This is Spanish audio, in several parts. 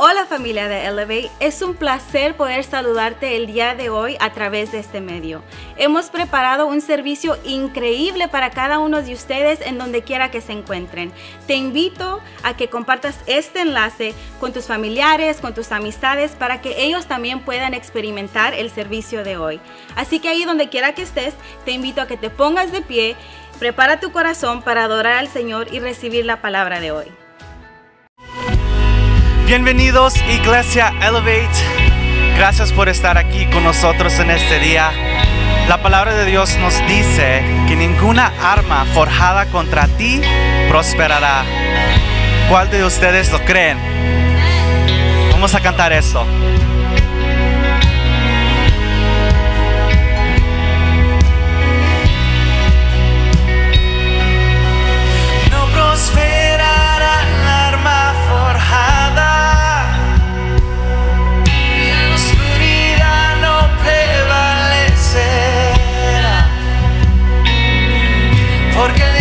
Hola familia de Elevate, es un placer poder saludarte el día de hoy a través de este medio. Hemos preparado un servicio increíble para cada uno de ustedes en donde quiera que se encuentren. Te invito a que compartas este enlace con tus familiares, con tus amistades, para que ellos también puedan experimentar el servicio de hoy. Así que ahí donde quiera que estés, te invito a que te pongas de pie, prepara tu corazón para adorar al Señor y recibir la palabra de hoy. Bienvenidos Iglesia Elevate. Gracias por estar aquí con nosotros en este día. La palabra de Dios nos dice que ninguna arma forjada contra ti prosperará. ¿Cuál de ustedes lo creen? Vamos a cantar esto. Porque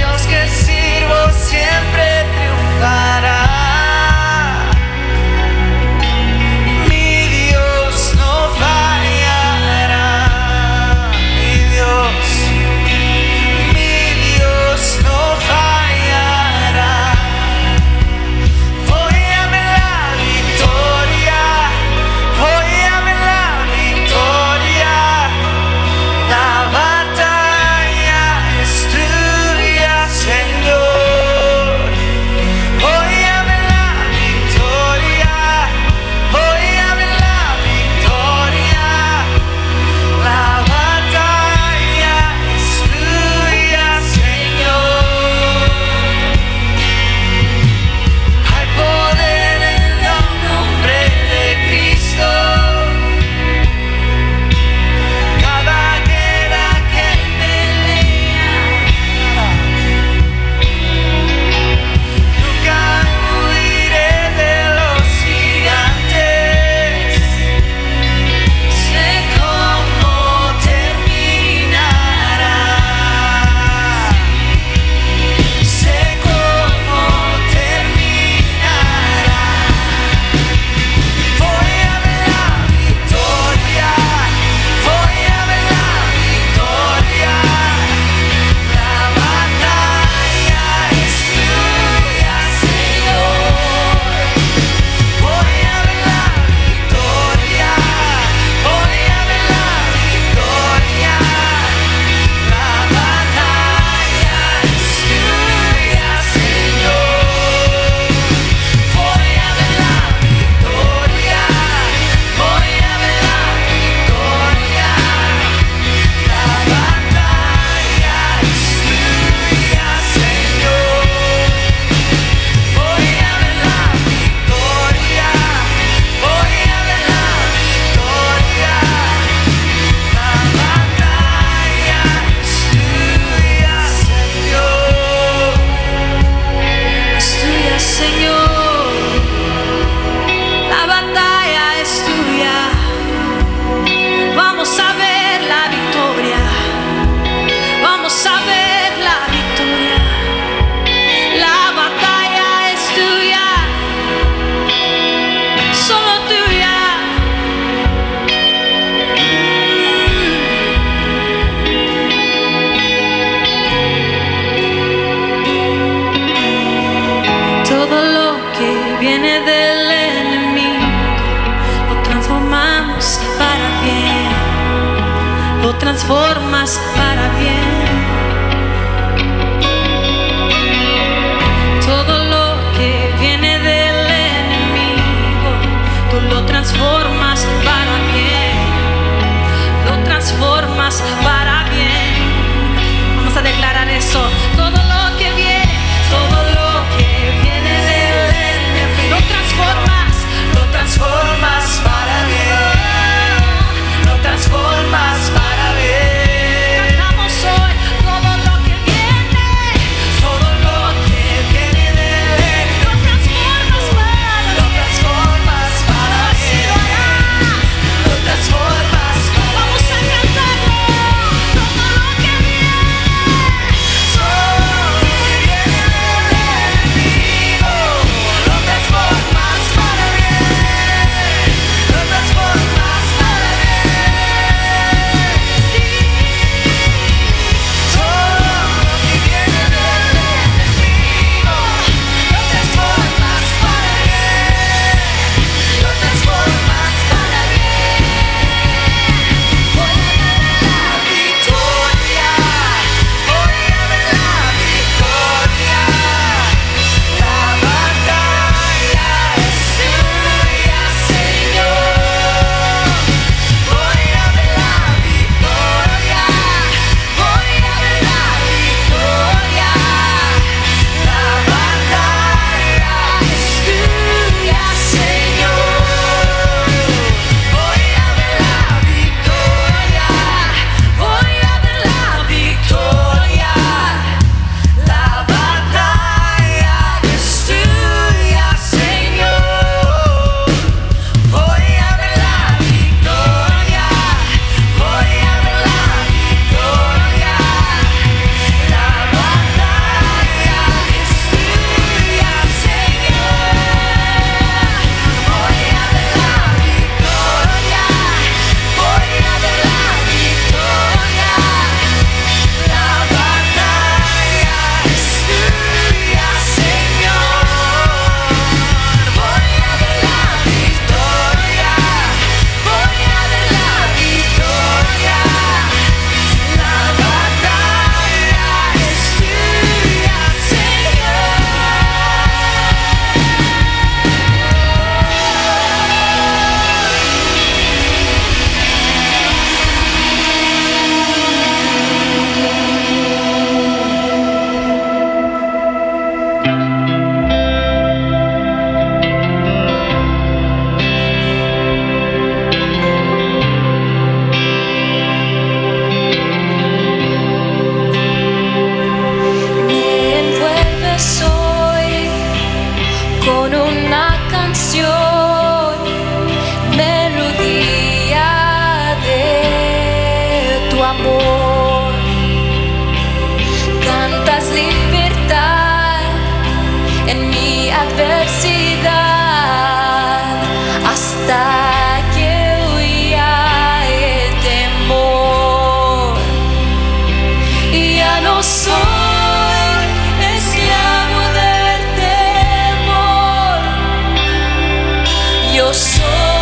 Yo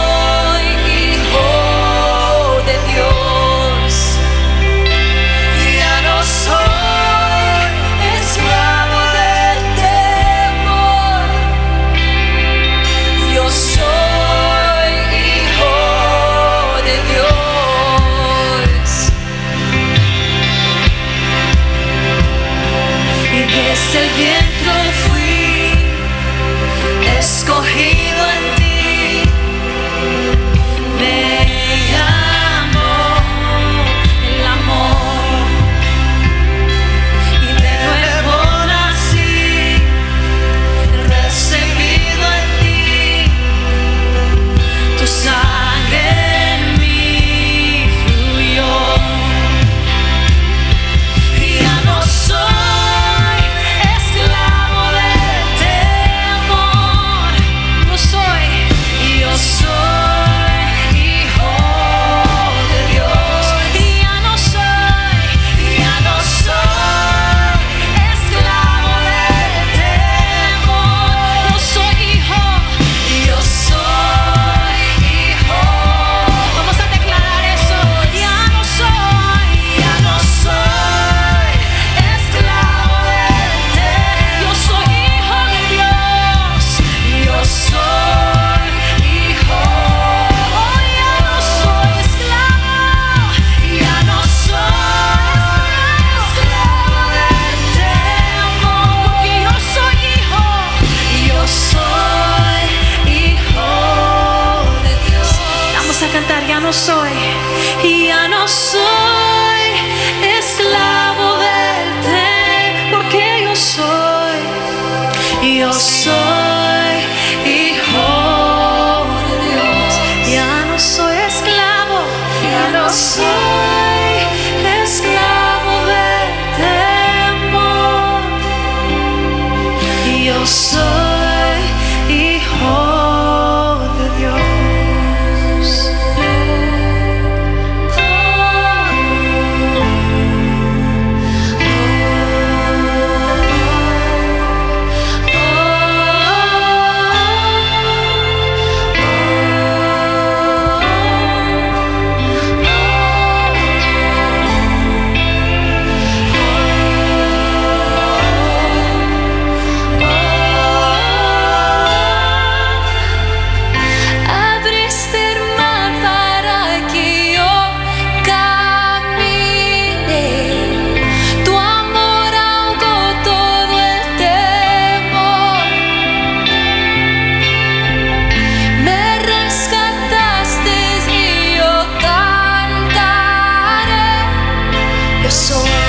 Yo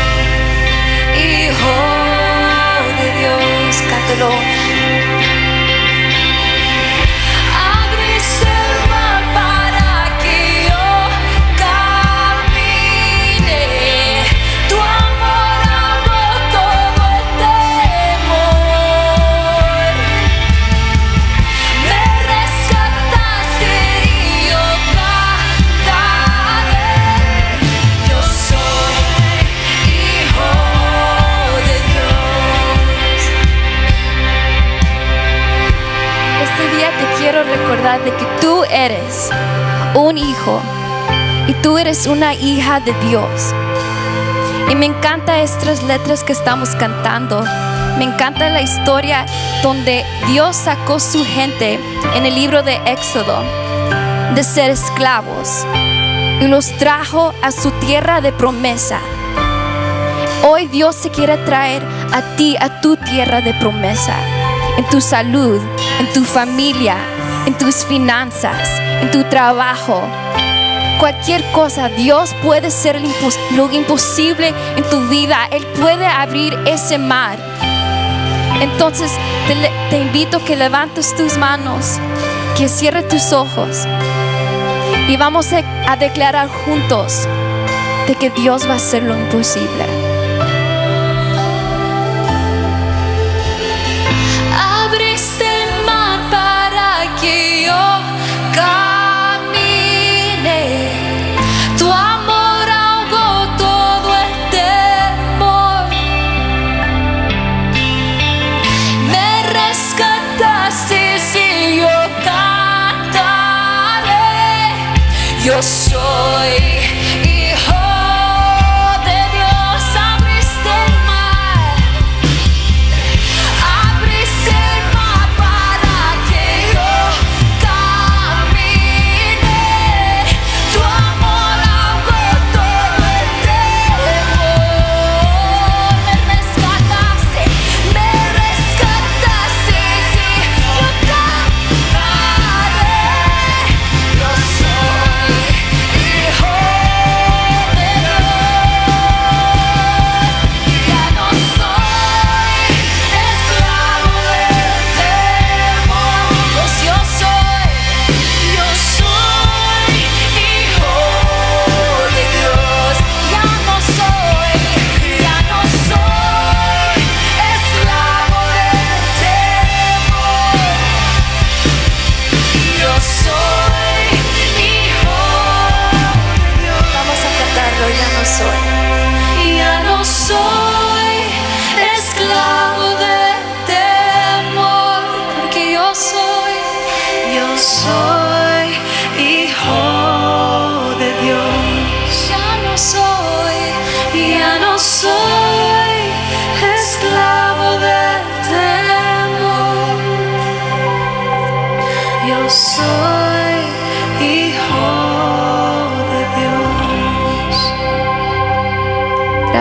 de que tú eres un hijo y tú eres una hija de Dios. Y me encanta estas letras que estamos cantando. Me encanta la historia donde Dios sacó su gente en el libro de Éxodo de ser esclavos y los trajo a su tierra de promesa. Hoy Dios se quiere traer a ti, a tu tierra de promesa, en tu salud, en tu familia, en tus finanzas, en tu trabajo. Cualquier cosa, Dios puede ser lo imposible en tu vida. Él puede abrir ese mar. Entonces te, invito que levantes tus manos, que cierres tus ojos y vamos a, a declarar juntos de que Dios va a hacer lo imposible.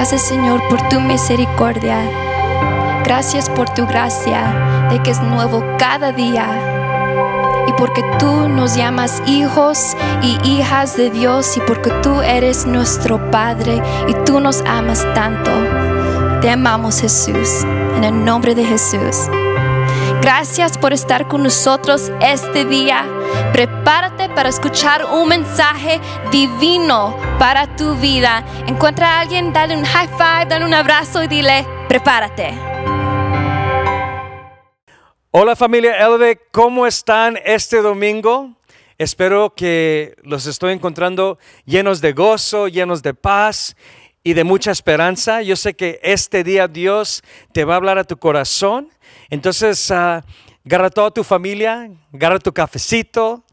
Gracias Señor por tu misericordia. Gracias por tu gracia de que es nuevo cada día. Y porque tú nos llamas hijos y hijas de Dios y porque tú eres nuestro Padre y tú nos amas tanto. Te amamos Jesús. En el nombre de Jesús. Gracias por estar con nosotros este día. Prepárate para escuchar un mensaje divino para tu vida. Encuentra a alguien, dale un high five, dale un abrazo y dile, prepárate. Hola familia Eleve, ¿cómo están este domingo? Espero que los estoy encontrando llenos de gozo, llenos de paz y de mucha esperanza. Yo sé que este día Dios te va a hablar a tu corazón. Entonces, ah, agarra toda tu familia, agarra tu cafecito,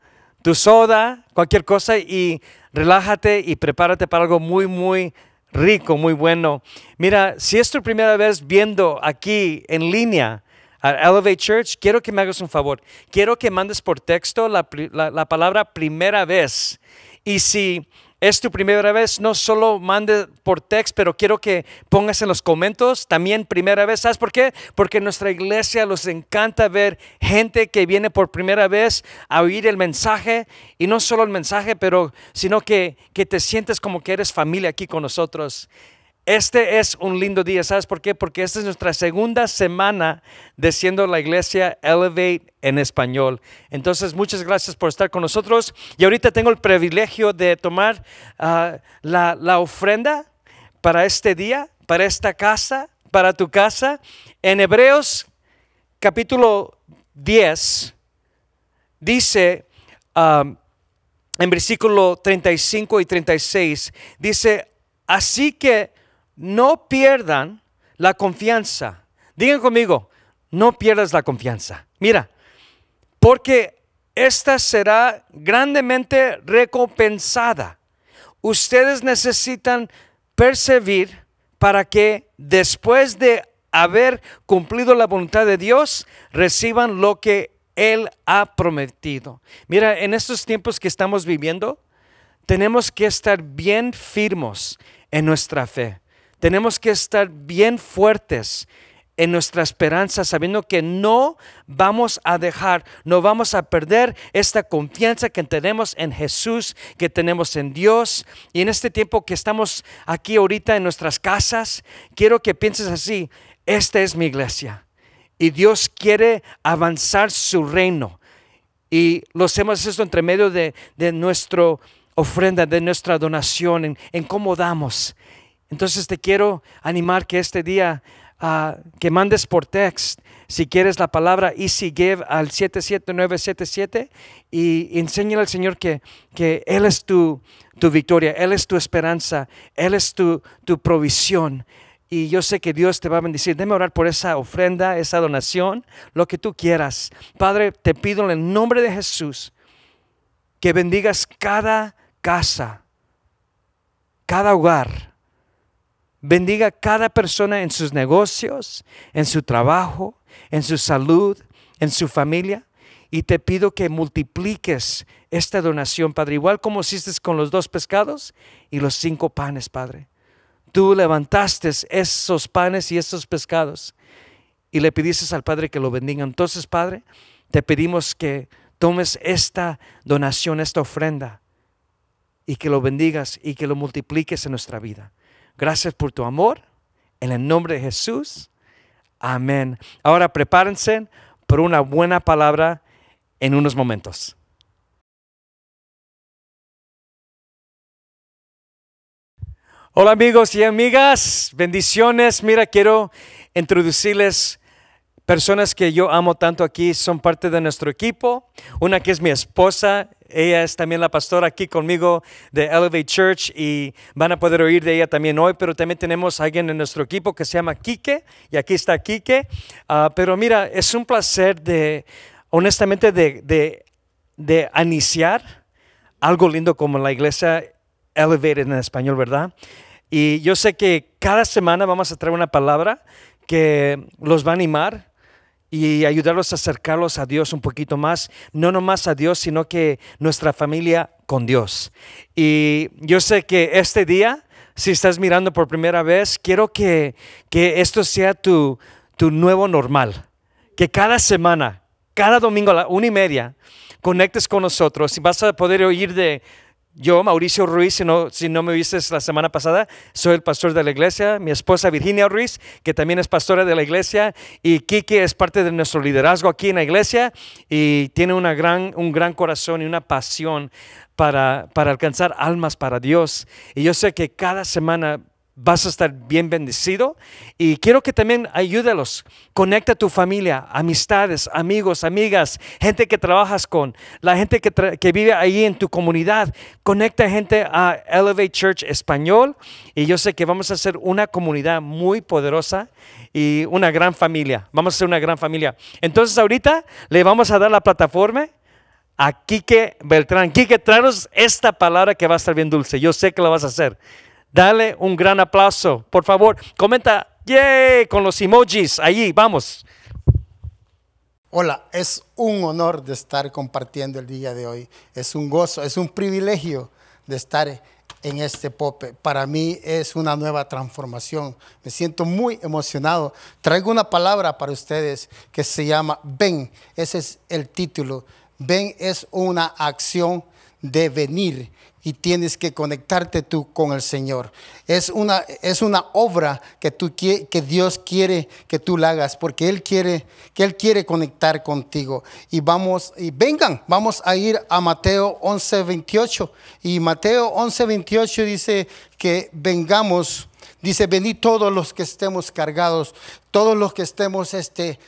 tu soda, cualquier cosa y relájate y prepárate para algo muy, muy rico, muy bueno. Mira, si es tu primera vez viendo aquí en línea, a Elevate Church, quiero que me hagas un favor. Quiero que mandes por texto la, la- la palabra primera vez. Y si es tu primera vez, no solo mande por texto, pero quiero que pongas en los comentarios también primera vez. ¿Sabes por qué? Porque nuestra iglesia nos encanta ver gente que viene por primera vez a oír el mensaje. Y no solo el mensaje, pero sino que, que te sientes como que eres familia aquí con nosotros. Este es un lindo día, ¿sabes por qué? Porque esta es nuestra segunda semana de siendo la iglesia Elevate en español. Entonces, muchas gracias por estar con nosotros. Y ahorita tengo el privilegio de tomar ah, la, la ofrenda para este día, para esta casa, para tu casa. En Hebreos capítulo 10 dice... en versículo 35 y 36, dice, así que no pierdan la confianza. Digan conmigo, no pierdas la confianza. Mira, porque esta será grandemente recompensada. Ustedes necesitan perseverar para que después de haber cumplido la voluntad de Dios, reciban lo que Él ha prometido. Mira, en estos tiempos que estamos viviendo, tenemos que estar bien firmes en nuestra fe. Tenemos que estar bien fuertes en nuestra esperanza, sabiendo que no vamos a dejar, no vamos a perder esta confianza que tenemos en Jesús, que tenemos en Dios. Y en este tiempo que estamos aquí ahorita en nuestras casas, quiero que pienses así, esta es mi iglesia. Y Dios quiere avanzar su reino. Y lo hacemos esto entre medio de, de nuestra ofrenda, de nuestra donación, en, en cómo damos. Entonces te quiero animar que este día ah, que mandes por text, si quieres la palabra Easy Give al 77977 y enséñale al Señor que, que Él es tu, tu victoria, Él es tu esperanza, Él es tu, tu provisión. Y yo sé que Dios te va a bendecir. Déme orar por esa ofrenda, esa donación, lo que tú quieras. Padre, te pido en el nombre de Jesús que bendigas cada casa, cada hogar. Bendiga a cada persona en sus negocios, en su trabajo, en su salud, en su familia. Y te pido que multipliques esta donación, Padre, igual como hiciste con los dos pescados y los cinco panes, Padre. Tú levantaste esos panes y esos pescados y le pediste al Padre que lo bendiga. Entonces, Padre, te pedimos que tomes esta donación, esta ofrenda, y que lo bendigas y que lo multipliques en nuestra vida. Gracias por tu amor. En el nombre de Jesús. Amén. Ahora prepárense por una buena palabra en unos momentos. Hola amigos y amigas, bendiciones. Mira, quiero introducirles personas que yo amo tanto aquí, son parte de nuestro equipo. Una que es mi esposa, ella es también la pastora aquí conmigo de Elevate Church y van a poder oír de ella también hoy, pero también tenemos a alguien en nuestro equipo que se llama Quique y aquí está Quique. Ah, pero mira, es un placer de, honestamente, de, de, de iniciar algo lindo como la iglesia Elevated en español, ¿verdad? Y yo sé que cada semana vamos a traer una palabra que los va a animar y ayudarlos a acercarlos a Dios un poquito más, no nomás a Dios, sino que nuestra familia con Dios. Y yo sé que este día, si estás mirando por primera vez, quiero que, que esto sea tu, tu nuevo normal, que cada semana, cada domingo a la una y media, conectes con nosotros y vas a poder oír de, yo, Mauricio Ruiz, si no, si no me viste la semana pasada, soy el pastor de la iglesia. Mi esposa Virginia Ruiz, que también es pastora de la iglesia. Y Kiki es parte de nuestro liderazgo aquí en la iglesia y tiene una gran, un gran corazón y una pasión para, para alcanzar almas para Dios. Y yo sé que cada semana vas a estar bien bendecido. Y quiero que también ayúdelos. Conecta a tu familia, amistades, amigos, amigas, gente que trabajas con, la gente que, que vive ahí en tu comunidad. Conecta gente a Elevate Church Español. Y yo sé que vamos a ser una comunidad muy poderosa y una gran familia. Vamos a ser una gran familia. Entonces ahorita le vamos a dar la plataforma a Quique Beltrán. Quique, tráenos esta palabra que va a estar bien dulce. Yo sé que lo vas a hacer. Dale un gran aplauso. Por favor, comenta, yay, con los emojis. Allí, vamos. Hola, es un honor de estar compartiendo el día de hoy. Es un gozo, es un privilegio de estar en este pope. Para mí es una nueva transformación. Me siento muy emocionado. Traigo una palabra para ustedes que se llama ven. Ese es el título. Ven es una acción de venir y tienes que conectarte tú con el Señor. Es una, es una obra que, tú, que Dios quiere que tú la hagas porque Él quiere, que Él quiere conectar contigo. Y vamos, y vengan, vamos a ir a Mateo 11, 28. Y Mateo 11, 28 dice que vengamos, dice, venid todos los que estemos cargados, todos los que estemos este,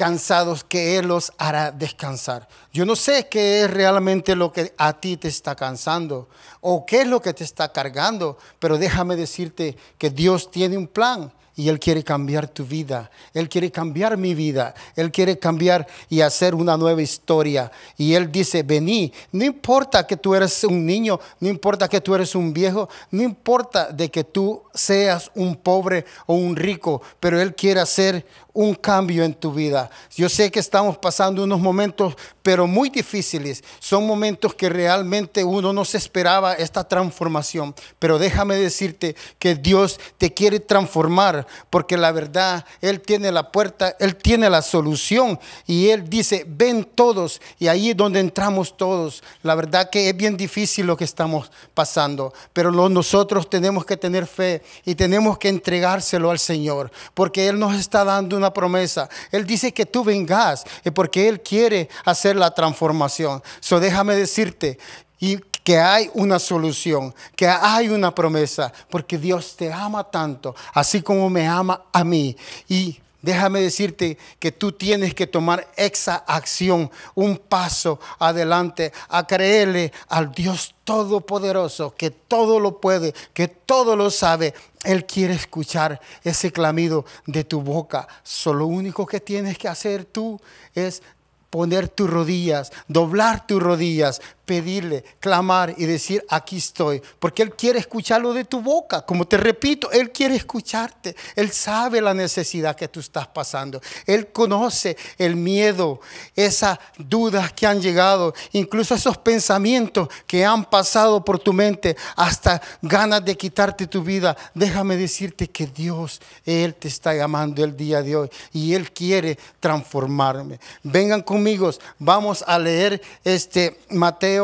cansados que Él los hará descansar. Yo no sé qué es realmente lo que a ti te está cansando o qué es lo que te está cargando, pero déjame decirte que Dios tiene un plan y Él quiere cambiar tu vida. Él quiere cambiar mi vida. Él quiere cambiar y hacer una nueva historia. Y Él dice, vení. No importa que tú eres un niño, no importa que tú eres un viejo, no importa de que tú seas un pobre o un rico, pero Él quiere hacer un cambio en tu vida. Yo sé que estamos pasando unos momentos, pero muy difíciles. Son momentos que realmente uno no se esperaba esta transformación. Pero déjame decirte que Dios te quiere transformar, porque la verdad, Él tiene la puerta, Él tiene la solución. Y Él dice, ven todos. Y ahí es donde entramos todos. La verdad que es bien difícil lo que estamos pasando. Pero nosotros tenemos que tener fe y tenemos que entregárselo al Señor, porque Él nos está dando una promesa. Él dice que tú vengas eh, porque Él quiere hacer la transformación. So déjame decirte y que hay una solución, que hay una promesa, porque Dios te ama tanto, así como me ama a mí. Y Déjame decirte que tú tienes que tomar esa acción, un paso adelante, a creerle al Dios Todopoderoso, que todo lo puede, que todo lo sabe. Él quiere escuchar ese clamido de tu boca. Solo lo único que tienes que hacer tú es poner tus rodillas, doblar tus rodillas, pedirle, clamar y decir, aquí estoy. Porque Él quiere escucharlo de tu boca. Como te repito, Él quiere escucharte. Él sabe la necesidad que tú estás pasando. Él conoce el miedo, esas dudas que han llegado, incluso esos pensamientos que han pasado por tu mente, hasta ganas de quitarte tu vida. Déjame decirte que Dios, Él te está llamando el día de hoy y Él quiere transformarme. Vengan conmigo, vamos a leer este Mateo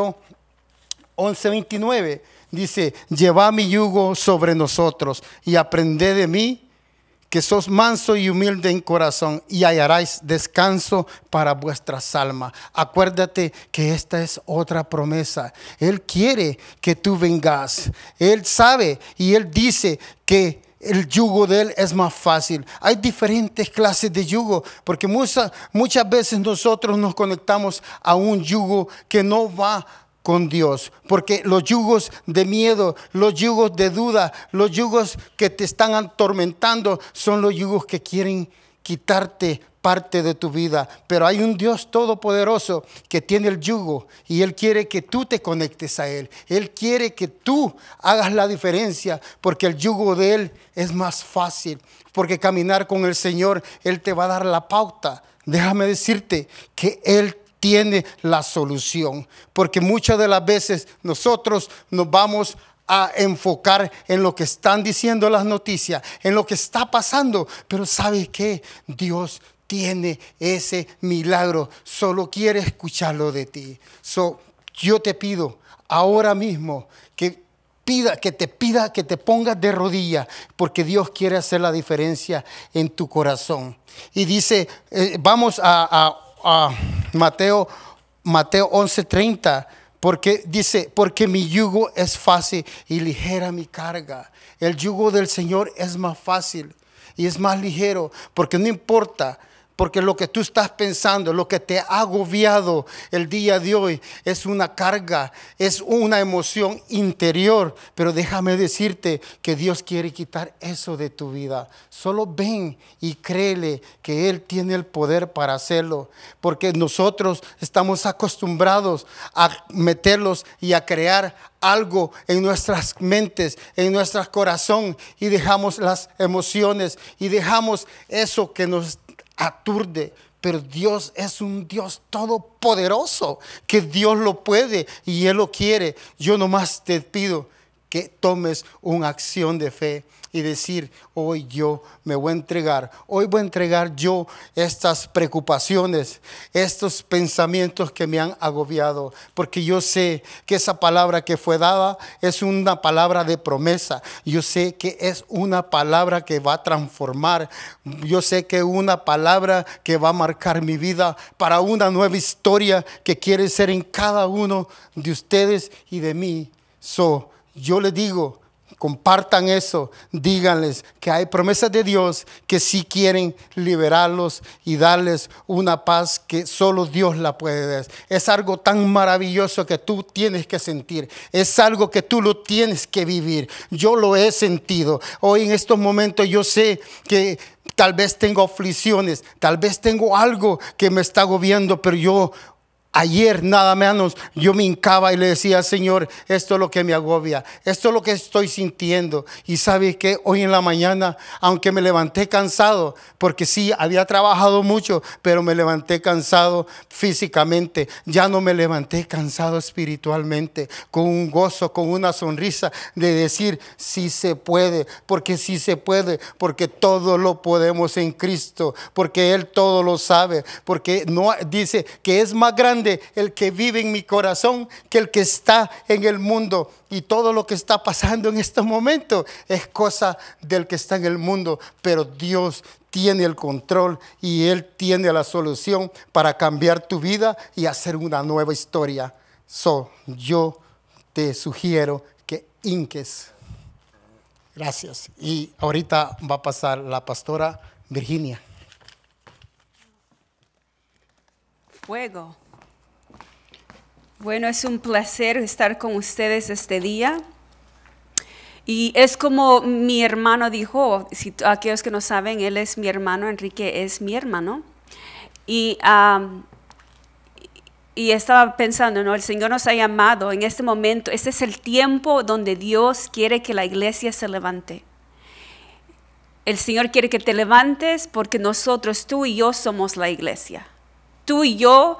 11:29. Dice, lleva mi yugo sobre nosotros y aprended de mí que sos manso y humilde en corazón y hallaréis descanso para vuestras almas. Acuérdate que esta es otra promesa. Él quiere que tú vengas. Él sabe y él dice que el yugo de Él es más fácil. Hay diferentes clases de yugo, porque muchas, muchas veces nosotros nos conectamos a un yugo que no va con Dios, porque los yugos de miedo, los yugos de duda, los yugos que te están atormentando son los yugos que quieren quitarte parte de tu vida. Pero hay un Dios todopoderoso que tiene el yugo y Él quiere que tú te conectes a Él. Él quiere que tú hagas la diferencia porque el yugo de Él es más fácil. Porque caminar con el Señor, Él te va a dar la pauta. Déjame decirte que Él tiene la solución. Porque muchas de las veces nosotros nos vamos a enfocar en lo que están diciendo las noticias, en lo que está pasando. Pero ¿sabe qué? Dios tiene ese milagro, solo quiere escucharlo de ti. So, yo te pido ahora mismo que pida, que te pida, que te pongas de rodillas, porque Dios quiere hacer la diferencia en tu corazón. Y dice, eh, vamos a, a, Mateo, Mateo 11:30, porque dice, porque mi yugo es fácil y ligera mi carga. El yugo del Señor es más fácil y es más ligero, porque no importa porque lo que tú estás pensando, lo que te ha agobiado el día de hoy es una carga, es una emoción interior. Pero déjame decirte que Dios quiere quitar eso de tu vida. Solo ven y créele que Él tiene el poder para hacerlo. Porque nosotros estamos acostumbrados a meterlos y a crear algo en nuestras mentes, en nuestro corazón y dejamos las emociones y dejamos eso que nos aturde. Pero Dios es un Dios todopoderoso, que Dios lo puede y Él lo quiere. Yo nomás te pido que tomes una acción de fe y decir, hoy yo me voy a entregar, hoy voy a entregar yo estas preocupaciones, estos pensamientos que me han agobiado, porque yo sé que esa palabra que fue dada es una palabra de promesa, yo sé que es una palabra que va a transformar, yo sé que una palabra que va a marcar mi vida para una nueva historia que quiere ser en cada uno de ustedes y de mí. So, yo le digo, compartan eso, díganles que hay promesas de Dios que sí quieren liberarlos y darles una paz que solo Dios la puede dar. Es algo tan maravilloso que tú tienes que sentir, es algo que tú lo tienes que vivir. Yo lo he sentido. Hoy en estos momentos yo sé que tal vez tengo aflicciones, tal vez tengo algo que me está agobiando, pero yo Ayer nada menos yo me hincaba y le decía, Señor, esto es lo que me agobia, esto es lo que estoy sintiendo. Y sabe que hoy en la mañana, aunque me levanté cansado, porque sí, había trabajado mucho, pero me levanté cansado físicamente, ya no me levanté cansado espiritualmente, con un gozo, con una sonrisa de decir, sí se puede, porque sí se puede, porque todo lo podemos en Cristo, porque Él todo lo sabe, porque no dice que es más grande el que vive en mi corazón que el que está en el mundo. Y todo lo que está pasando en este momento es cosa del que está en el mundo. Pero Dios tiene el control y Él tiene la solución para cambiar tu vida y hacer una nueva historia. So, yo te sugiero que inques. Gracias. Y ahorita va a pasar la pastora Virginia. Fuego. Bueno, es un placer estar con ustedes este día. Y es como mi hermano dijo, si aquellos que no saben, él es mi hermano, Enrique es mi hermano. Y y estaba pensando, ¿no? El Señor nos ha llamado en este momento, este es el tiempo donde Dios quiere que la iglesia se levante. El Señor quiere que te levantes porque nosotros, tú y yo, somos la iglesia. Tú y yo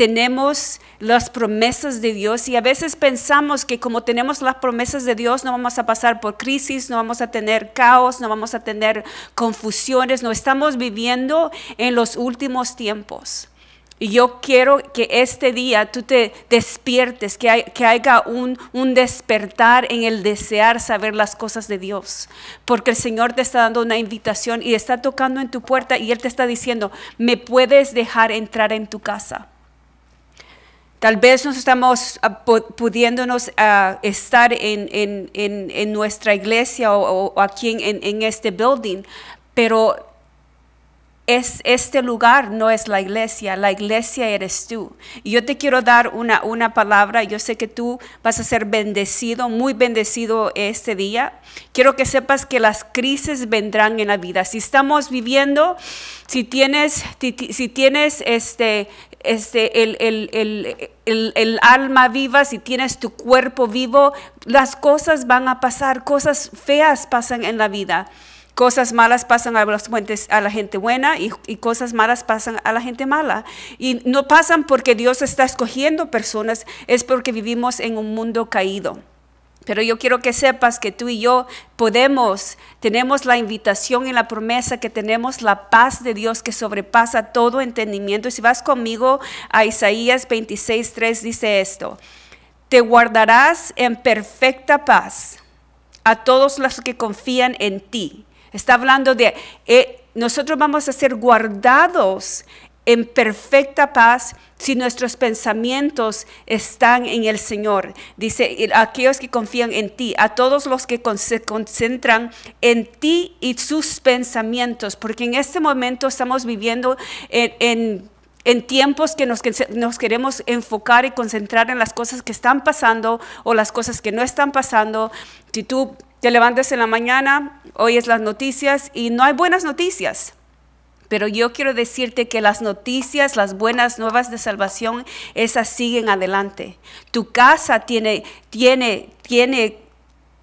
tenemos las promesas de Dios y a veces pensamos que como tenemos las promesas de Dios no vamos a pasar por crisis, no vamos a tener caos, no vamos a tener confusiones, no estamos viviendo en los últimos tiempos. Y yo quiero que este día tú te despiertes, que, hay, que haya un, un despertar en el desear saber las cosas de Dios. Porque el Señor te está dando una invitación y está tocando en tu puerta y Él te está diciendo, me puedes dejar entrar en tu casa. Tal vez nos estamos ah, pu- pudiéndonos ah, estar en, en- en- nuestra iglesia o, aquí en, este building, pero es, este lugar no es la iglesia, la iglesia eres tú. Y yo te quiero dar una, una palabra, yo sé que tú vas a ser bendecido, muy bendecido este día. Quiero que sepas que las crisis vendrán en la vida. Si estamos viviendo, si tienes, ti- ti- si tienes este, este, el, el- el- el- alma viva, si tienes tu cuerpo vivo, las cosas van a pasar, cosas feas pasan en la vida. Cosas malas pasan a, los a la gente buena y, y cosas malas pasan a la gente mala. Y no pasan porque Dios está escogiendo personas, es porque vivimos en un mundo caído. Pero yo quiero que sepas que tú y yo podemos, tenemos la invitación y la promesa que tenemos la paz de Dios que sobrepasa todo entendimiento. Y si vas conmigo a Isaías 26, 3 dice esto, te guardarás en perfecta paz a todos los que confían en ti. Está hablando de, eh, nosotros vamos a ser guardados en perfecta paz si nuestros pensamientos están en el Señor. Dice, "Y aquellos que confían en ti, a todos los que se concentran en ti y sus pensamientos, porque en este momento estamos viviendo en... en en tiempos que nos, que nos queremos enfocar y concentrar en las cosas que están pasando o las cosas que no están pasando. Si tú te levantas en la mañana, oyes las noticias y no hay buenas noticias. Pero yo quiero decirte que las noticias, las buenas nuevas de salvación, esas siguen adelante. Tu casa tiene, tiene, tiene,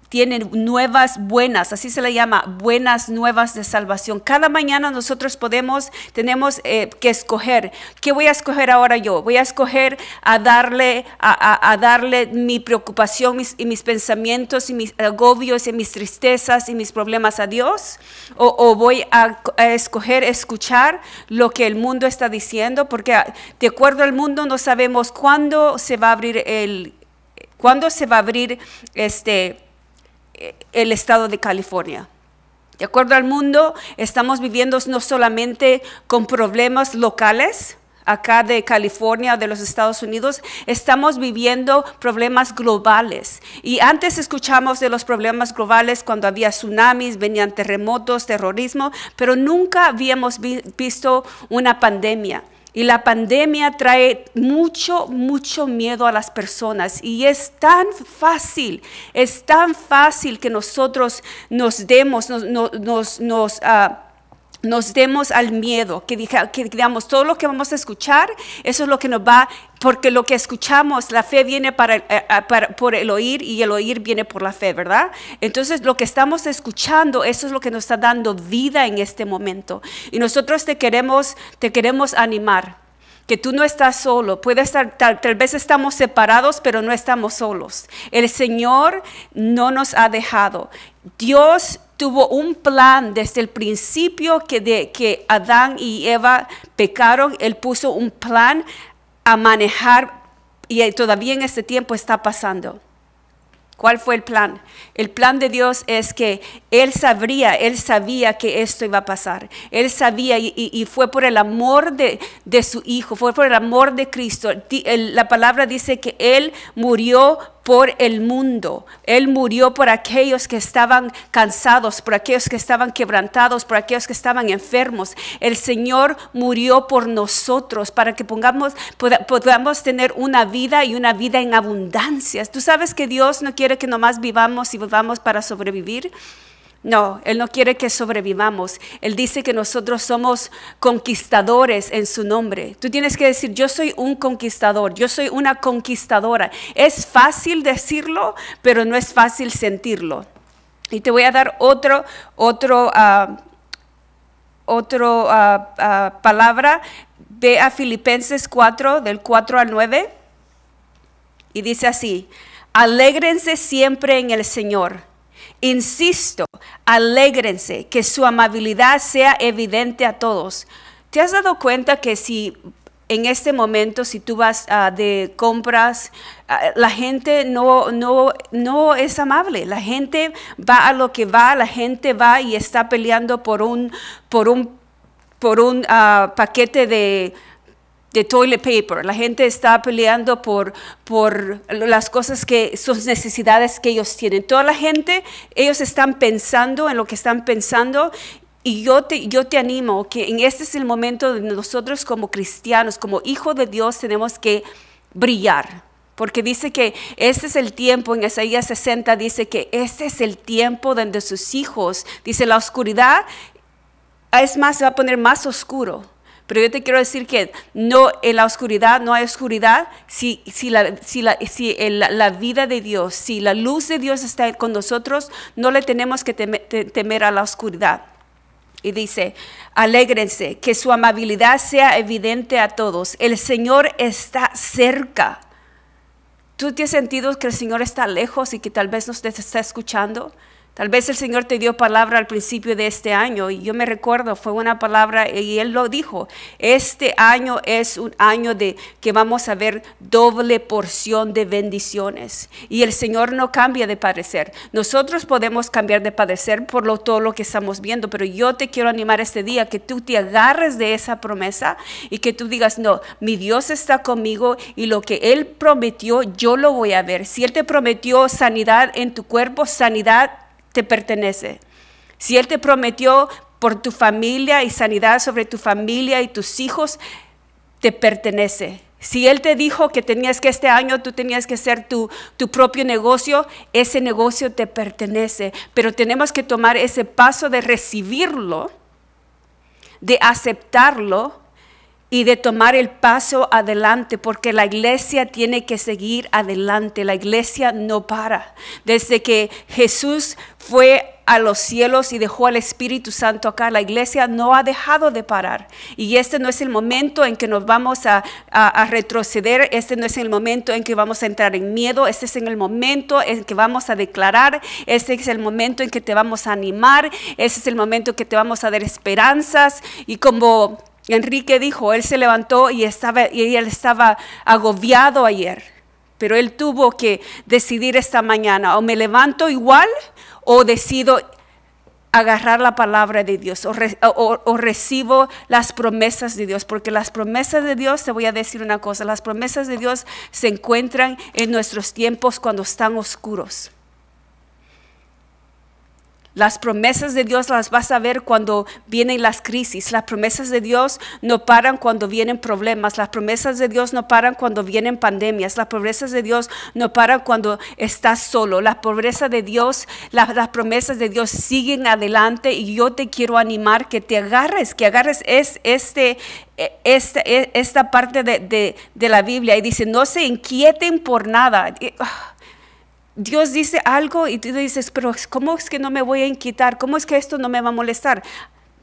tiene nuevas buenas, así se le llama, buenas nuevas de salvación. Cada mañana nosotros podemos, tenemos eh, que escoger. ¿Qué voy a escoger ahora yo? Voy a escoger a darle, a, darle mi preocupación y mis pensamientos y mis agobios y mis tristezas y mis problemas a Dios. O, voy a, a escoger escuchar lo que el mundo está diciendo, porque ah, de acuerdo al mundo no sabemos cuándo se va a abrir el, cuándo se va a abrir este el estado de California. De acuerdo al mundo, estamos viviendo no solamente con problemas locales, acá de California, de los Estados Unidos, estamos viviendo problemas globales. Y antes escuchamos de los problemas globales cuando había tsunamis, venían terremotos, terrorismo, pero nunca habíamos vi- visto una pandemia. Y la pandemia trae mucho, mucho miedo a las personas. Y es tan fácil, es tan fácil que nosotros nos demos, nos, nos, nos, ah, nos demos al miedo, que, diga- que digamos, todo lo que vamos a escuchar, eso es lo que nos va, porque lo que escuchamos, la fe viene para, eh, ah, para- por el oír y el oír viene por la fe, ¿verdad? Entonces lo que estamos escuchando, eso es lo que nos está dando vida en este momento. Y nosotros te queremos, te queremos animar que tú no estás solo. Puede estar, tal, tal vez estamos separados, pero no estamos solos. El Señor no nos ha dejado. Dios tuvo un plan desde el principio que, de, que Adán y Eva pecaron. Él puso un plan a manejar y todavía en este tiempo está pasando. ¿Cuál fue el plan? El plan de Dios es que Él sabría, Él sabía que esto iba a pasar. Él sabía y, fue por el amor de, de su Hijo, fue por el amor de Cristo. La palabra dice que Él murió por el mundo. Él murió por aquellos que estaban cansados, por aquellos que estaban quebrantados, por aquellos que estaban enfermos. El Señor murió por nosotros para que pongamos, poda- podamos tener una vida y una vida en abundancia. Tú sabes que Dios no quiere que nomás vivamos y vivamos para sobrevivir. No, Él no quiere que sobrevivamos. Él dice que nosotros somos conquistadores en su nombre. Tú tienes que decir, yo soy un conquistador, yo soy una conquistadora. Es fácil decirlo, pero no es fácil sentirlo. Y te voy a dar otro, otro, ah, otro ah, ah, palabra. Ve a Filipenses 4, del 4 al 9. Y dice así, alégrense siempre en el Señor. Insisto, alégrense, que su amabilidad sea evidente a todos. ¿Te has dado cuenta que si en este momento, si tú vas ah, de compras, ah, la gente no, no, no es amable, la gente va a lo que va, la gente va y está peleando por un, por un, por un ah, paquete de, de toilet paper. La gente está peleando por, por las cosas que, sus necesidades que ellos tienen. Toda la gente, ellos están pensando en lo que están pensando. Y yo te, yo te animo que en este es el momento donde nosotros como cristianos, como hijos de Dios, tenemos que brillar. Porque dice que este es el tiempo, en Isaías 60 dice que este es el tiempo donde sus hijos, dice la oscuridad, es más, se va a poner más oscuro pero yo te quiero decir que no, en la oscuridad no hay oscuridad si, si, la, si, la, si la, vida de Dios, si la luz de Dios está con nosotros, no le tenemos que temer, a la oscuridad. Y dice, alégrense, que su amabilidad sea evidente a todos. El Señor está cerca. ¿Tú te has sentido que el Señor está lejos y que tal vez nos está escuchando? Tal vez el Señor te dio palabra al principio de este año y yo me recuerdo, fue una palabra y Él lo dijo, este año es un año de que vamos a ver doble porción de bendiciones y el Señor no cambia de parecer. Nosotros podemos cambiar de padecer por lo, todo lo que estamos viendo, pero yo te quiero animar este día que tú te agarres de esa promesa y que tú digas, no, mi Dios está conmigo y lo que Él prometió yo lo voy a ver. Si Él te prometió sanidad en tu cuerpo, sanidad te pertenece. Si Él te prometió por tu familia y sanidad sobre tu familia y tus hijos, te pertenece. Si Él te dijo que tenías que este año tú tenías que hacer tu, tu propio negocio, ese negocio te pertenece. Pero tenemos que tomar ese paso de recibirlo, de aceptarlo y de tomar el paso adelante, porque la iglesia tiene que seguir adelante, la iglesia no para. Desde que Jesús fue a los cielos y dejó al Espíritu Santo acá, la iglesia no ha dejado de parar. Y este no es el momento en que nos vamos a, retroceder, este no es el momento en que vamos a entrar en miedo, este es el momento en que vamos a declarar, este es el momento en que te vamos a animar, este es el momento en que te vamos a dar esperanzas. Y como Enrique dijo, él se levantó y, estaba, y él estaba agobiado ayer, pero él tuvo que decidir esta mañana, o me levanto igual o decido agarrar la palabra de Dios o, o, recibo las promesas de Dios, porque las promesas de Dios, te voy a decir una cosa, las promesas de Dios se encuentran en nuestros tiempos cuando están oscuros. Las promesas de Dios las vas a ver cuando vienen las crisis. Las promesas de Dios no paran cuando vienen problemas. Las promesas de Dios no paran cuando vienen pandemias. Las promesas de Dios no paran cuando estás solo. La pobreza de Dios, las, promesas de Dios siguen adelante y yo te quiero animar que te agarres, que agarres es, este, esta, esta parte de, de, la Biblia y dice, no se inquieten por nada. Dios dice algo y tú dices, pero ¿cómo es que no me voy a inquietar? ¿Cómo es que esto no me va a molestar?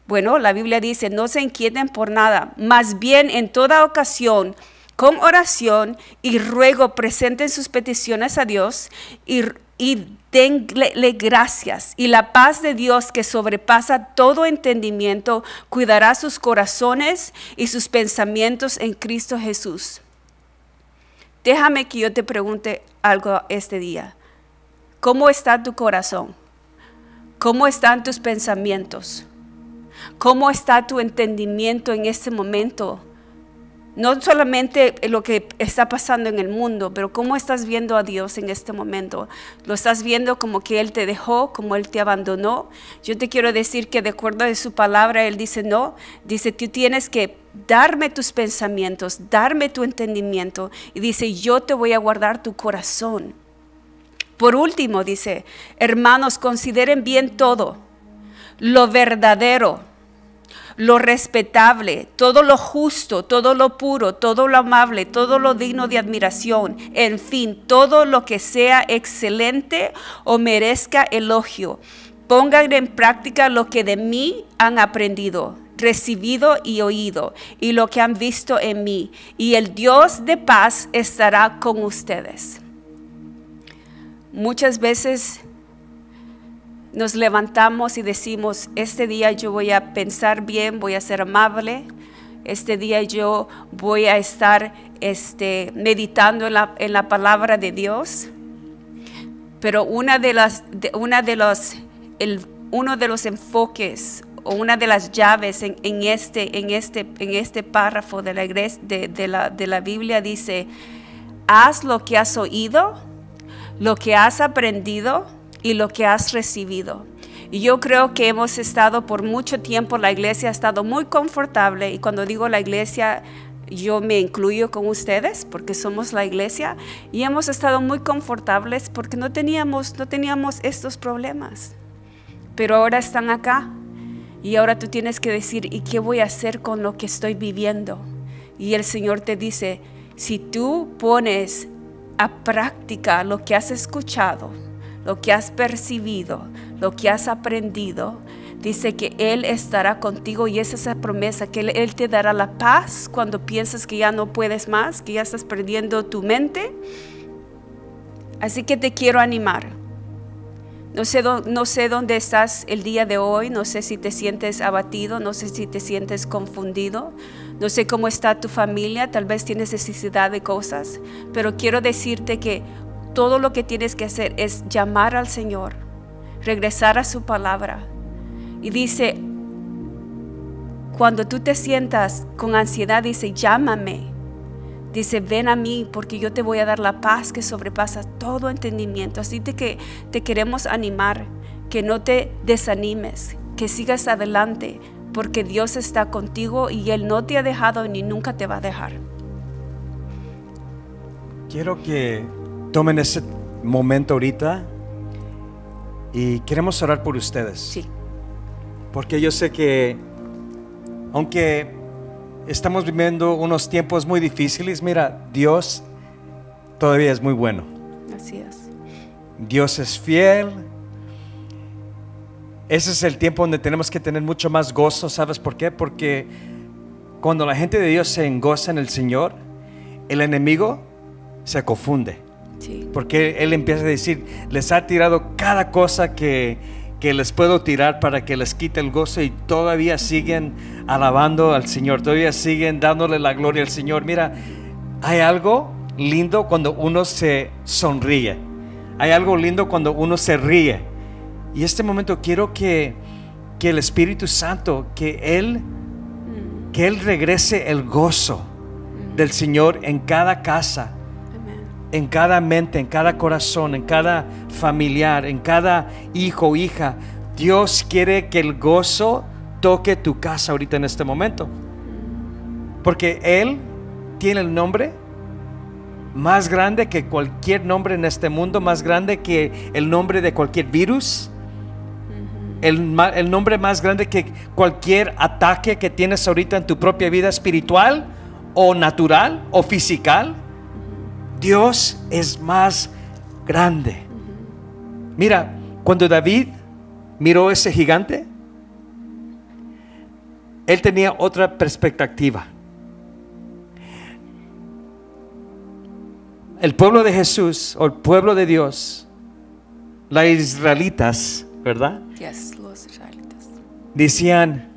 Bueno, la Biblia dice, no se inquieten por nada, más bien en toda ocasión, con oración y ruego, presenten sus peticiones a Dios y, y denle gracias. Y la paz de Dios que sobrepasa todo entendimiento, cuidará sus corazones y sus pensamientos en Cristo Jesús. Déjame que yo te pregunte algo este día. ¿Cómo está tu corazón? ¿Cómo están tus pensamientos? ¿Cómo está tu entendimiento en este momento? No solamente lo que está pasando en el mundo, pero cómo estás viendo a Dios en este momento. ¿Lo estás viendo como que Él te dejó, como Él te abandonó? Yo te quiero decir que de acuerdo a su palabra, Él dice, no, dice, tú tienes que darme tus pensamientos, darme tu entendimiento. Y dice, yo te voy a guardar tu corazón. Por último, dice, hermanos, consideren bien todo. lo verdadero, lo respetable, todo lo justo, todo lo puro, todo lo amable, todo lo digno de admiración, en fin, todo lo que sea excelente o merezca elogio. Pongan en práctica lo que de mí han aprendido, recibido y oído, y lo que han visto en mí, y el Dios de paz estará con ustedes. Muchas veces nos levantamos y decimos, este día yo voy a pensar bien, voy a ser amable, este día yo voy a estar este, meditando en la, en la palabra de Dios. Pero una de las, una de los, el- uno de los enfoques o una de las llaves en, este, en, este, en este párrafo de la, de, de la, de la Biblia dice, haz lo que has oído, lo que has aprendido y lo que has recibido. Y yo creo que hemos estado por mucho tiempo, la iglesia ha estado muy confortable y cuando digo la iglesia, yo me incluyo con ustedes porque somos la iglesia y hemos estado muy confortables porque no teníamos, no teníamos estos problemas. Pero ahora están acá y ahora tú tienes que decir, ¿y qué voy a hacer con lo que estoy viviendo? Y el Señor te dice, si tú pones a práctica lo que has escuchado, lo que has percibido, lo que has aprendido, dice que Él estará contigo y es esa promesa, que Él, Él te dará la paz cuando piensas que ya no puedes más, que ya estás perdiendo tu mente. Así que te quiero animar. No sé, dónde estás el día de hoy, no sé si te sientes abatido, no sé si te sientes confundido, no sé cómo está tu familia, tal vez tienes necesidad de cosas, pero quiero decirte que todo lo que tienes que hacer es llamar al Señor, regresar a su palabra. Y dice, cuando tú te sientas con ansiedad, dice, llámame. Dice, ven a mí porque yo te voy a dar la paz que sobrepasa todo entendimiento. Así de que te queremos animar, que no te desanimes, que sigas adelante, porque Dios está contigo y Él no te ha dejado ni nunca te va a dejar. Quiero que tomen ese momento ahorita y queremos orar por ustedes. Sí, Porque yo sé que, aunque estamos viviendo unos tiempos muy difíciles, mira, Dios todavía es muy bueno. así es. Dios es fiel. Ese es el tiempo donde tenemos que tener mucho más gozo. ¿Sabes por qué? Porque cuando la gente de Dios se engoza en el Señor, el enemigo se confunde. Sí, Porque Él empieza a decir, les ha tirado cada cosa que, que les puedo tirar para que les quite el gozo y todavía siguen alabando al Señor, todavía siguen dándole la gloria al Señor. Mira, hay algo lindo cuando uno se sonríe. Hay algo lindo cuando uno se ríe. Y este momento quiero que, que el Espíritu Santo, que Él, que Él regrese el gozo del Señor en cada casa. En cada mente, en cada corazón, en cada familiar, en cada hijo o hija. Dios quiere que el gozo toque tu casa ahorita en este momento. Porque Él tiene el nombre más grande que cualquier nombre en este mundo, más grande que el nombre de cualquier virus. El, nombre más grande que cualquier ataque que tienes ahorita en tu propia vida espiritual o natural o física. Dios es más grande. Mira, cuando David miró ese gigante, él tenía otra perspectiva. El pueblo de Jesús o el pueblo de Dios, las israelitas, ¿verdad? Yes, los israelitas. Decían,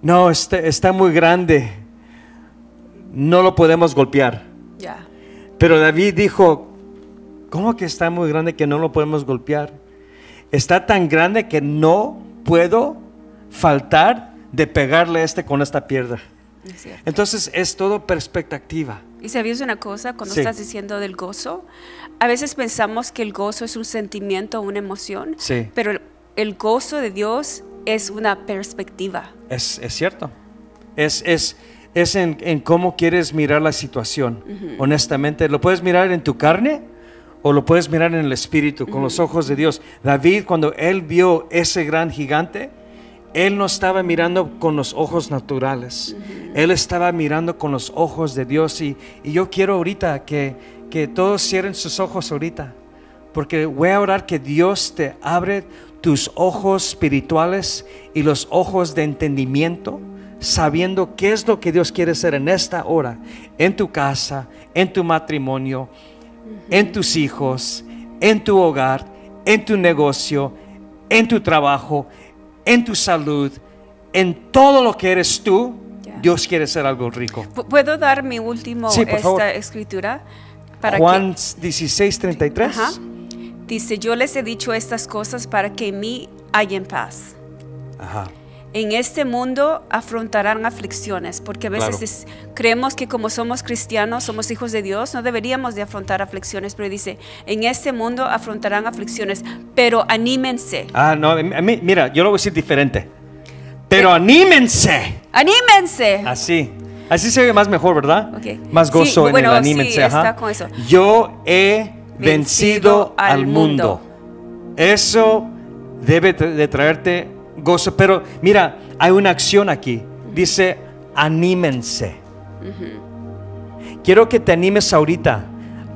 no, este- está muy grande, no lo podemos golpear. Pero David dijo, ¿cómo que está muy grande que no lo podemos golpear? Está tan grande que no puedo faltar de pegarle a este con esta piedra. es. Entonces es todo perspectiva. Y sabías una cosa, cuando Sí. estás diciendo del gozo, a veces pensamos que el gozo es un sentimiento, una emoción, Sí. pero el, el gozo de Dios es una perspectiva. Es, es cierto. Es, es, es en, en cómo quieres mirar la situación. Honestamente, lo puedes mirar en tu carne o lo puedes mirar en el espíritu, con los ojos de Dios. David, cuando él vio ese gran gigante, él no estaba mirando con los ojos naturales, él estaba mirando con los ojos de Dios. Y, y yo quiero ahorita que, que todos cierren sus ojos ahorita, porque voy a orar que Dios te abre tus ojos espirituales y los ojos de entendimiento, sabiendo qué es lo que Dios quiere hacer en esta hora, en tu casa, en tu matrimonio, en tus hijos, en tu hogar, en tu negocio, en tu trabajo, en tu salud, en todo lo que eres tú. Dios quiere hacer algo rico. Pu- ¿Puedo dar mi último Sí, esta favor. escritura? Para Juan que, 16, 33. Ajá. Dice, yo les he dicho estas cosas para que en mí hayan paz. Ajá. En este mundo afrontarán aflicciones, porque a veces Claro. es- creemos que como somos cristianos, somos hijos de Dios, no deberíamos de afrontar aflicciones, pero dice, en este mundo afrontarán aflicciones, pero anímense, Ah, no, a mí- mira, yo lo voy a decir diferente. Pero anímense. anímense. Así. Así se ve más mejor, ¿verdad? Más Sí, gozo en bueno, el anímense. está con eso. Yo he vencido Vencido al al mundo. Eso debe de traerte gozo. Pero mira, hay una acción aquí. Dice, anímense. Quiero que te animes ahorita.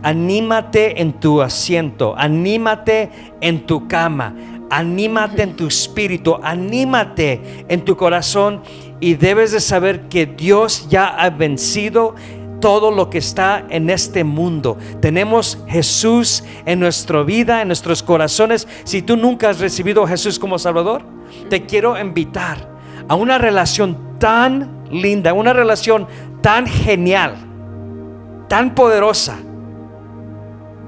Anímate en tu asiento, anímate en tu cama, anímate en tu espíritu, anímate en tu corazón y debes de saber que Dios ya ha vencido todo lo que está en este mundo. Tenemos Jesús en nuestra vida, en nuestros corazones. Si tú nunca has recibido a Jesús como Salvador, te quiero invitar a una relación tan linda, una relación tan genial, tan poderosa,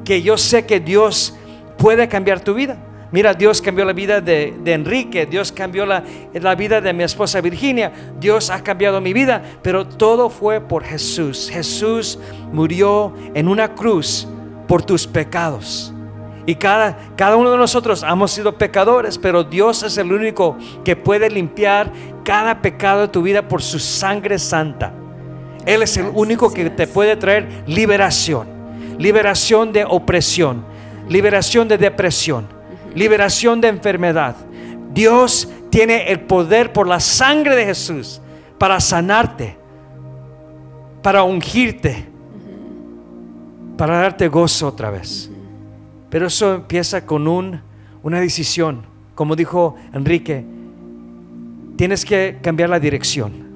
que yo sé que Dios puede cambiar tu vida. Mira, Dios cambió la vida de, de Enrique, Dios cambió la, la vida de mi esposa Virginia, Dios ha cambiado mi vida, pero todo fue por Jesús. Jesús murió en una cruz por tus pecados. Y cada, cada uno de nosotros hemos sido pecadores, pero Dios es el único que puede limpiar cada pecado de tu vida por su sangre santa. Él es el único que te puede traer liberación, liberación de opresión, liberación de depresión, liberación de enfermedad. Dios tiene el poder por la sangre de Jesús para sanarte, para ungirte, para darte gozo otra vez. Pero eso empieza con un, una decisión. Como dijo Enrique, tienes que cambiar la dirección.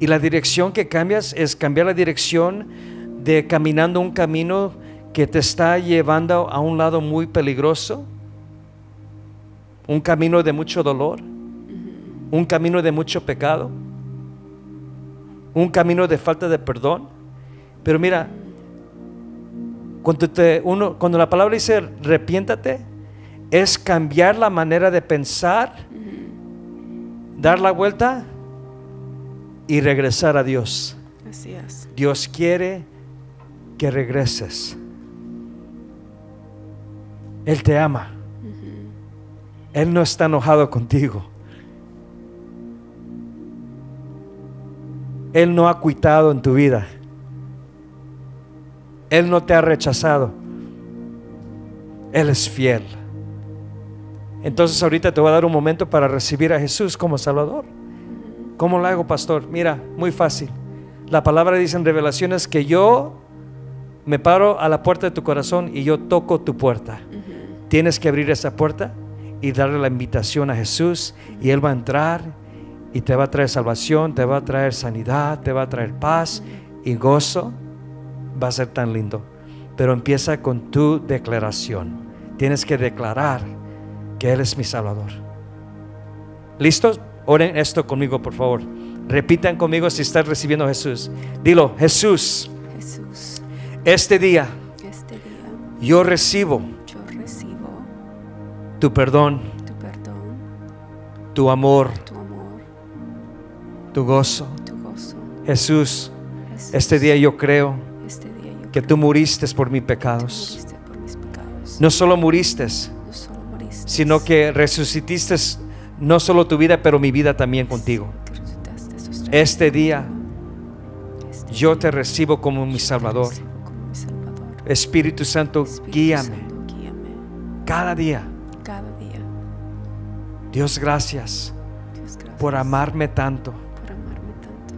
Y la dirección que cambias es cambiar la dirección de caminando un camino que te está llevando a un lado muy peligroso, un camino de mucho dolor, un camino de mucho pecado, un camino de falta de perdón. Pero mira, cuando, te- uno, cuando la palabra dice arrepiéntate, es cambiar la manera de pensar, dar la vuelta y regresar a Dios. Así es. Dios quiere que regreses. Él te ama. Él no está enojado contigo. Él no ha cuitado en tu vida. Él no te ha rechazado. Él es fiel. Entonces ahorita te voy a dar un momento para recibir a Jesús como Salvador. ¿Cómo lo hago, pastor? Mira, muy fácil. La palabra dice en revelaciones que yo me paro a la puerta de tu corazón y yo toco tu puerta. Tienes que abrir esa puerta y darle la invitación a Jesús y Él va a entrar y te va a traer salvación, te va a traer sanidad, te va a traer paz y gozo. Va a ser tan lindo. Pero empieza con tu declaración. Tienes que declarar que Él es mi Salvador. ¿Listos? Oren esto conmigo, por favor. Repitan conmigo si estás recibiendo a Jesús. Dilo, Jesús, Jesús, este día este día yo recibo yo recibo tu perdón, tu perdón, tu amor, tu amor, tu gozo. tu gozo. Jesús, Jesús, este día yo creo este día yo que creo tú muriste por mis pecados. moriste por mis pecados. No solo muriste, No solo moriste, sino que resucitaste no solo tu vida, pero mi vida también contigo. Este día Este yo te recibo como mi Salvador. Espíritu Santo, guíame cada día. Dios, gracias Dios, gracias por amarme tanto por amarme tanto,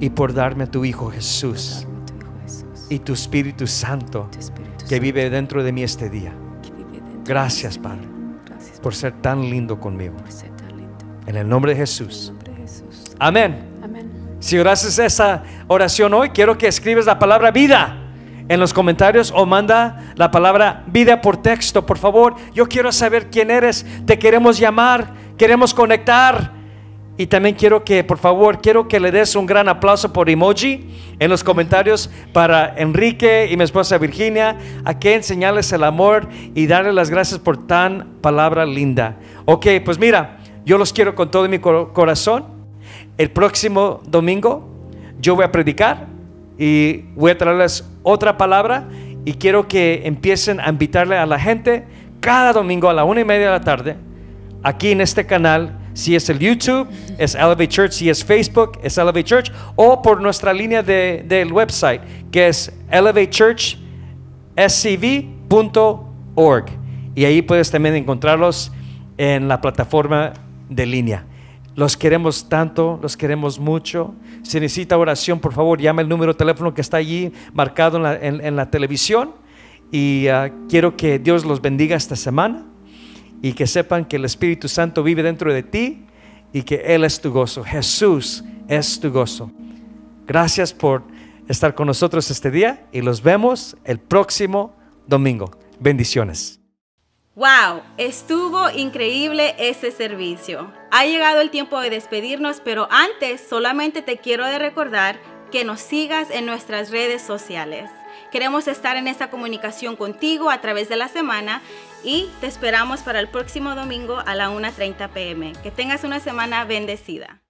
y por darme a tu Hijo Jesús tu Hijo Jesús, y tu Espíritu Santo tu Espíritu que Santo vive dentro de mí este día. Gracias. Padre, Gracias por ser tan lindo conmigo. tan lindo. En el nombre de Jesús. nombre de Jesús. Amén. Amén. Si orases esa oración hoy, quiero que escribes la palabra vida en los comentarios o manda la palabra vida por texto, por favor. Yo quiero saber quién eres, te queremos llamar, queremos conectar. Y también quiero que, por favor, quiero que le des un gran aplauso por emoji en los comentarios para Enrique y mi esposa Virginia, a que enseñarles el amor y darles las gracias por tan palabra linda. Ok, pues mira, yo los quiero con todo mi cor- corazón. El próximo domingo yo voy a predicar y voy a traerles otra palabra y quiero que empiecen a invitarle a la gente cada domingo a la una y media de la tarde aquí en este canal. Si es el YouTube, es Elevate Church. Si es Facebook, es Elevate Church. O por nuestra línea de- del website, que es elevatechurchscv.org. Y ahí puedes también encontrarlos en la plataforma de línea. Los queremos tanto, los queremos mucho. Si necesita oración, por favor, llame el número de teléfono que está allí marcado en la, televisión. Y ah, quiero que Dios los bendiga esta semana y que sepan que el Espíritu Santo vive dentro de ti y que Él es tu gozo. Jesús es tu gozo. Gracias por estar con nosotros este día y los vemos el próximo domingo. Bendiciones. Wow, estuvo increíble ese servicio. Ha llegado el tiempo de despedirnos, pero antes solamente te quiero recordar que nos sigas en nuestras redes sociales. Queremos estar en esta comunicación contigo a través de la semana y te esperamos para el próximo domingo a la 1.30 pm. Que tengas una semana bendecida.